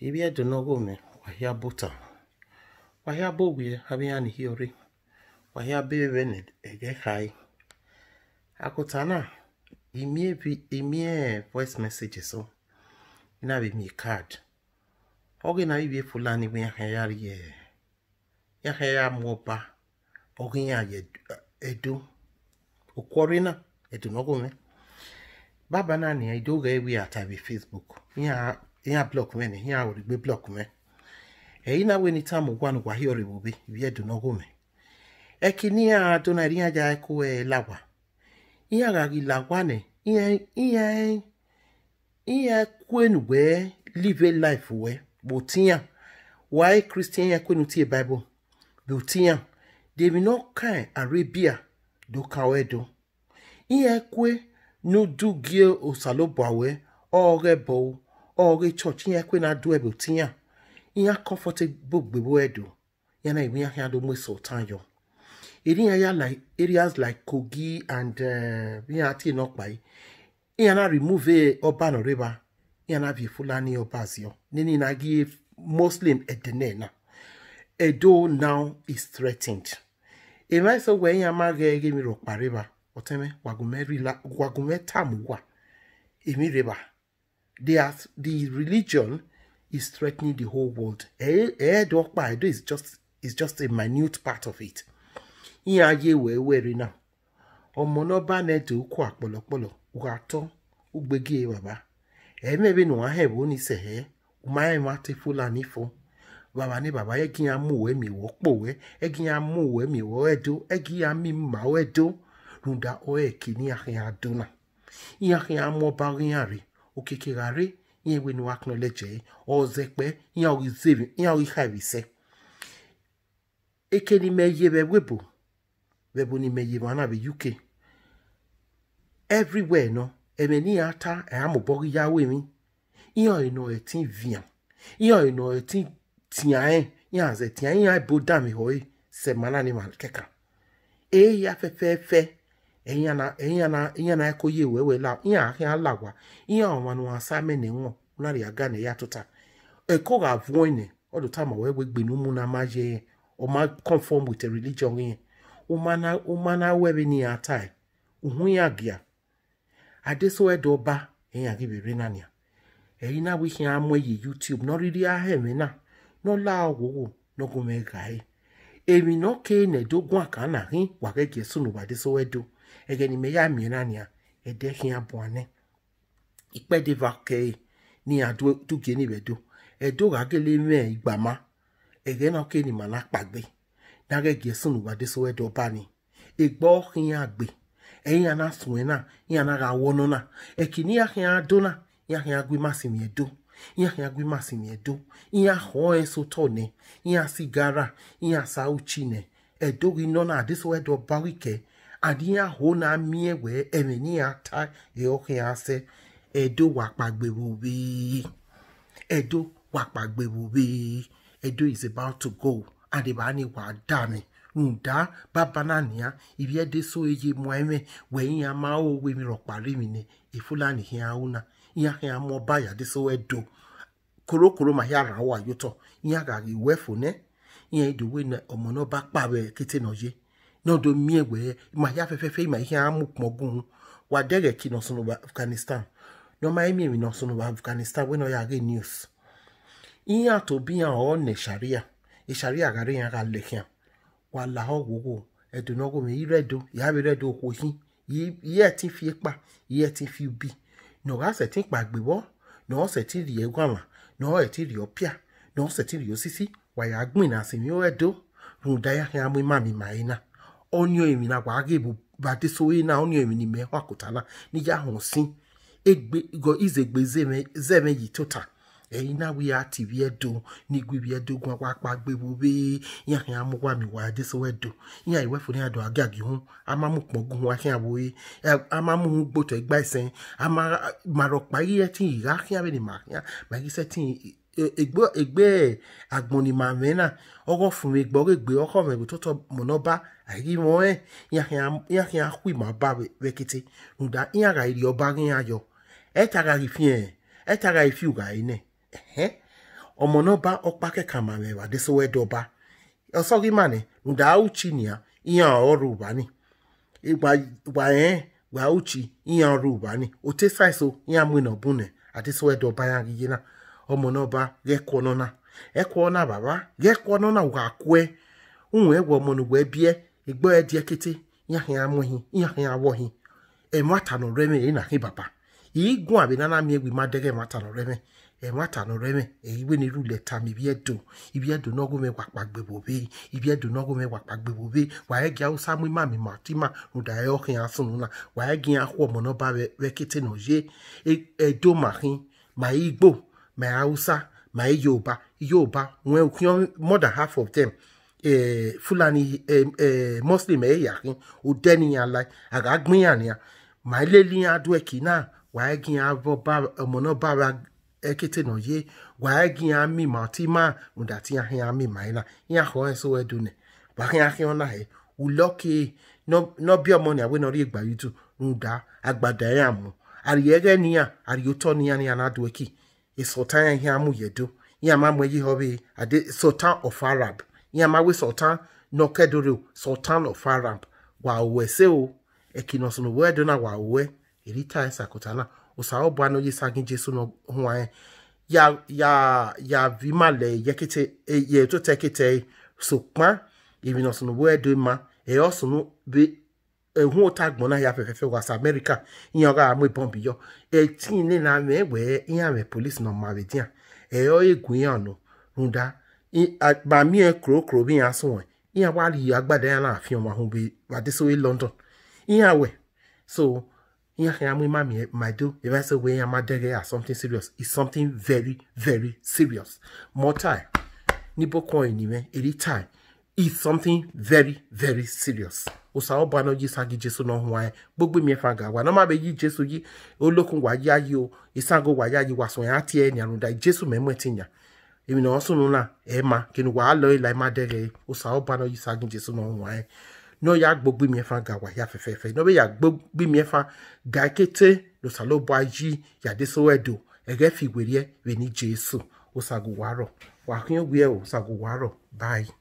Ivia donogome wahia buta. Wahia bowie habiani hiori. Wahia bevened egehai. Akutana. Imie imie voice message so. Ina bi mi card. Oge na ibie fulani bi yahayari ye. Yahaya mwoba. Oge ya ye edu. Ukworina edunogome. Baba nani edoga ewi atabi Facebook. Ya ihe a blọk mene ihe a were gbe blọk mee eyi na weni tamu gwanu kwa hiyo ribubi vye du nogume ekini ya dona Ihe ja kuwe e lagwa iya ga gi lagwa ne iya iya iya kwenu wee live life we botia why kristian ya kwenu tie bible botia they be no kind arabia do kawedo iya kwe no du gye osalo bawe oge bow Ọghị chọọchị ya ekwe na adụ ebe tinye a ihe comfortable gbegbo edo ya na ebe ahịa do nwesa ụta yo eri ya ya like areas like kogi and eh, ihe ati n'ọkpa ihe na remove ọba e na river ihe na bi fulani ọbazio nini na gi muslim edene na edo now is threatened emaiso wee ihe amaghị ege mmiri ọkpa river oteme gwagome tamuwa emireba Are, the religion is threatening the whole world. Edo is just is just a minute part of it. Ihe ayé wẹ̀wẹ̀rẹ̀ náà. Ọmọ náà bá nẹ́ẹ̀dì okó àpọ̀lọpọ̀lọ, wà á tọ́, ó gbégé bàbá. Ẹ̀ẹ́mẹ̀bẹ̀ nù wọ́n hẹ̀bọ́ ní sẹ̀hẹ́, ọmọ ayé máa ti Fúlàní fún. Bàbá ní bàbá yẹ kí mi wọ́ pò wẹ́, ẹ mi wọ́ ẹ̀dọ́, ẹ kí n amí mà ọ́ ẹ̀dọ́. Runda ọ̀ ẹ̀ kì ní àhìn àdó náà. Ìyàhìn amú ọba rí okekerare ihe wenu aknọleje ọzekpe ihe ọzeri ihe ọiharise eke n'ime ihe webụ webụ n'ime ihe mana bụ uk everywhere nọ eme n'ihe ata amụbọghị ya wemi ihe ọyịnọ eti viam ihe ọyịnọ eti tiae ihe aze tiae ihe bụ dami hoi semana ni ma keka eya fefefe fe, fe. ihe na-akụ ya wee wee ihe ahịa alagwa ihe ọnwanwasa mene nwa narị aga na ya tụta ekogha abụọ onye ọdụta ma wee wegbin ụmụ na amaje ya ọma conform with religion ya ụmana were ni ya taa uhu ya gịa adesowedo ba ya gị biri nanya eyi na wihi amụeyi youtube n'ọrịrị ahụ emena n'ụlọ ọgwụgwụ n'ogomega eri na ọka na-edogwa ka a na ahị gwa ga-eso n'ụwa adesowedo ya ɛyɛ nimeya mmiɛnna nea ɛdɛ ane. boane ikpɛde va kɛɛ e. ni adu tugie ni bɛ do ɛdo ɣagele mɛ igbama ɛyɛ na ke ni ma na kpagbe nage gie sunu wa de so ɛdɔ ba ni egbɔ hia agbe. ɛyina na sùn e na yina na ga wɔnɔ na ɛkini ya hia do na ya hia gbe ma si mi ɛdo ya hia gbe ma si mi ɛdo ya xɔ ɛso e tɔ nɛ ya sigara ya sa utsi nɛ ɛdo yi nɔ na de so ɛdɔ ba wi kɛ. aniyahonamie wee emeniyata eohiase edo wakpagbewubi edo wakpagbewubi edo is about to go adibani wadami nda edeso ibiedeso mụ eme wee ya ma owe mi rọkparimine ifulani hia una ya hia mọba ya deso edo korokoro ma ya hia rawa yotọ ya gaghị wefune ya edowe na ọmọ náà bá na kété nɔdo mie gbɛɛ ma ya fɛfɛɛfɛ ma ihe amu kpɔgun wa dɛgɛ ki nɔ sunu ba afghanistan nɔma emi mi nɔ sunu afghanistan wɛ nɔ ya ge news ihe ato bi ya ɔ ne sharia e sharia gari ya ka lehi. hia wa la hɔ gogo ɛdo nɔgo mi irɛ ya bi rɛ do ko ti fi kpa iye ti fi bi nɔga sɛ seti kpa gbebɔ nɔɔ sɛ ti ri egwama nɔɔ ɛ ti ri ɔpia nɔɔ sɛ ti ri osisi wa ya gbin na si mi o ɛdo rudaya hia mi ma mi na onyo emi na kwa age bu bade so na onyo emi ni me wa kutana ni ya hon sin egbe go izegbe zeme zeme yi tota ẹyin náà wíyá tìbí ẹdùn ní gbígbí ẹdógún apá gbébo bí yíyan yíyan amúwá mi wà adéṣọwọ ẹdùn yíyan ìwé fún ní àdùn àgàgì hún amámùpọ̀gùn wọn akíyan àwòye amámùhún gbòtò ẹgbà ẹsẹ̀ amámarọ̀pá yíyẹ tí ìhà kíyan bẹ́ẹ̀ ni màá kíyan màá kí sẹ́tìn egbe egbe agbonimamena ogofunmi gboro egbe okomegbe toto monoba airimoe yahia huimaba rekete nuda iyara iri ọba rin ayọ ẹtara ìfihàn ẹtara ìfihùrà ẹnẹ ọmọ náà bá ọpá kẹkà màmẹwà dẹsẹwẹdọba ọsọrí mànẹ nuda auchi nìyà ìyàn ọrọ wà ní ìgbà yẹn wà auchi ìyàn ọrọ wà ní òtẹsáìsọ ìyàn mìíràn bùnẹ àdẹsẹwẹdọba yàrá yìí náà ọmọ náà bá yẹkọ nọna ẹkọ náà bàbá yẹkọ nọna wà kú ẹ òun ẹwọ ọmọ nùgbọ ẹbí ẹ ìgbọ ẹ díẹ kété yàhìn amọhìn yàhìn awọhìn ẹmọ àtànà rẹmẹ èyí nàhìn bàbá èyí gún àbí nánà mi ẹgbẹ má dẹgẹ ẹmọ àtànà rẹmẹ ẹmọ àtànà rẹmẹ èyí wé ní rúlẹ̀ ta mi ibi ẹdò ibi ẹdò náà gómẹ wà pàgbébò bẹ ibi ẹdò náà gómẹ wà pàgbébò bẹ wàá ẹgẹ haúsá mú ìmá mi mà tí mà rúdà ẹ ọkìn asùn nù wàá ẹgẹ ahọ́ ọmọ náà bá rẹ kété nà yé ẹdó màhín màá igbó ma hausa ma yoruba yoruba nwee more than half of them eh, fulani eh, eh, muslim eyahin udeniyan lai agagbinyanyan ma ileliyan ya náà wàá gin abọ ọmọ náà bára ekete náà yé wàá gin ami ma ọtí máa ami ma iná yín àhọ ẹ sọ ẹdùn nẹ wàá hin ahín ọ̀nà ẹ ulọ́kì náà bí ọmọ na àwọn na ìgbà sultan ya ihe amụ yedo ihe ama mụ eyi hobi ade sultan of arab ihe ama we sultan nokedoro sultan of arab wa uwe se o ekinosono we do na wa uwe erita esa kotana usawo bua no yisa gin jesu no ho an ya ya ya vimale yekete ye to tekete so pa even osono we do ma e osono be ehu ota gbona ya fefefe wasa america iyan ga mu ibon biyo e tin ni na me we iyan me police no ma betian e o egun iyan no runda ba mi e kro kro bi yan sun iyan wa ri agbada yan na fi o ma hun bi wa de so we london iyan we so iyan ya mu e, e ma mi my do if i say we iyan ma dege as something serious is something very very serious more time ni bokon ni me eri time is something very very serious usaobanoji sagi jesu na ọhụwanya gbogbo miefa ga agwa namabe yi jesu yi olokun wayi ayi o isago wayi ayi waso ya tie nyaruda jesu memwetinya emina osununa ema kinu wa alo ila imadere e e. usaobanoji sagi jesu na ọhụwanya no ya gbogbo miefa ga agwa ya fefefe no be ya gbogbo miefa ga ekete losalobo ayi ya desowedo ege figwerie beni jesu usagowaro wakinyogwie usagowaro e bye